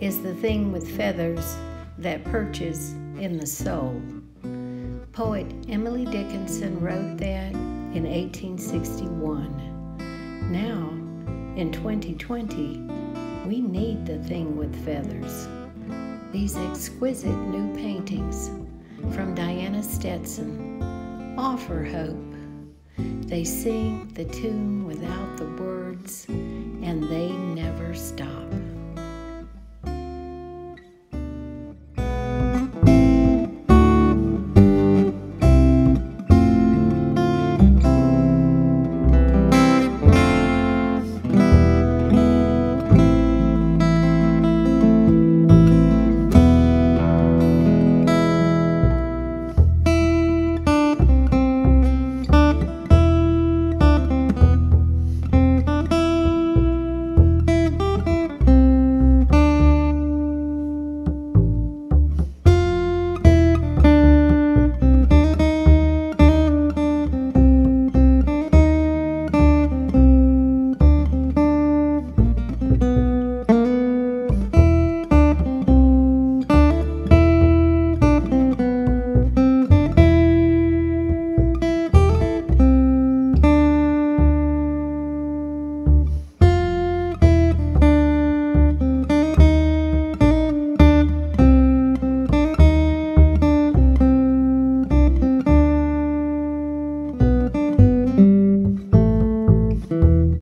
Is the thing with feathers that perches in the soul. Poet Emily Dickinson wrote that in 1861. Now, in 2020, we need the thing with feathers. These exquisite new paintings from Diana Stetson offer hope. They sing the tune without the words, and they never stop.